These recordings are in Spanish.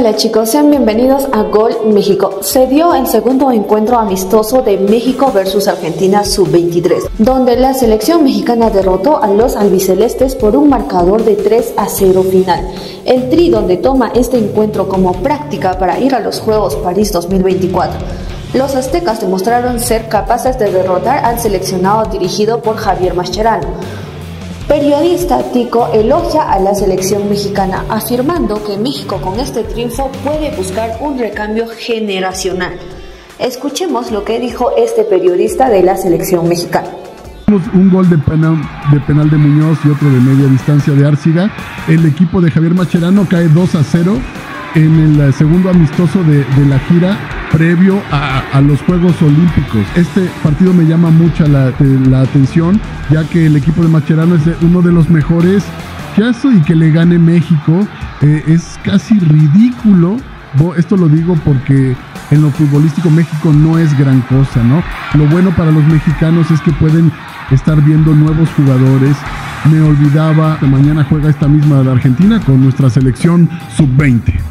Hola chicos, sean bienvenidos a Gol México. Se dio el segundo encuentro amistoso de México versus Argentina sub-23, donde la selección mexicana derrotó a los albicelestes por un marcador de 3 a 0 final. El Tri donde toma este encuentro como práctica para ir a los Juegos París 2024. Los aztecas demostraron ser capaces de derrotar al seleccionado dirigido por Javier Mascherano Periodista Tico elogia a la selección mexicana, afirmando que México con este triunfo puede buscar un recambio generacional. Escuchemos lo que dijo este periodista de la selección mexicana. Un gol de penal, de penal Muñoz y otro de media distancia de Árciga. El equipo de Javier Macherano cae 2 a 0 en el segundo amistoso de, la gira previo a, los Juegos Olímpicos. Este partido me llama mucho la, atención, ya que el equipo de Macherano es uno de los mejores caso y que le gane México eh, es casi ridículo. Esto lo digo porque en lo futbolístico México no es gran cosa, ¿no? Lo bueno para los mexicanos es que pueden estar viendo nuevos jugadores. Me olvidaba que mañana juega esta misma de Argentina con nuestra selección sub-20.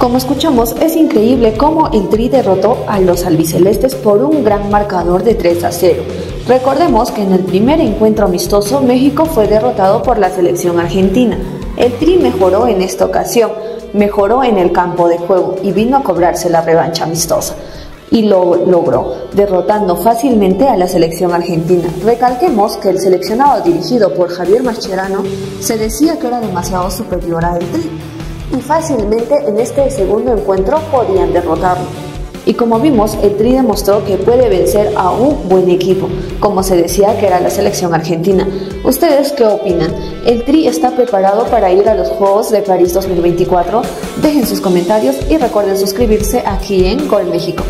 Como escuchamos, es increíble cómo el Tri derrotó a los albicelestes por un gran marcador de 3 a 0. Recordemos que en el primer encuentro amistoso México fue derrotado por la selección argentina. El Tri mejoró en esta ocasión, mejoró en el campo de juego y vino a cobrarse la revancha amistosa. Y lo logró, derrotando fácilmente a la selección argentina. Recalquemos que el seleccionado dirigido por Javier Mascherano se decía que era demasiado superior al Tri y fácilmente en este segundo encuentro podían derrotarlo. Y como vimos, el Tri demostró que puede vencer a un buen equipo, como se decía que era la selección argentina. ¿Ustedes qué opinan? ¿El Tri está preparado para ir a los Juegos de París 2024? Dejen sus comentarios y recuerden suscribirse aquí en Gol México.